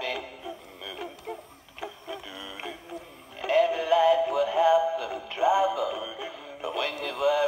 every life will have some trouble. But when you were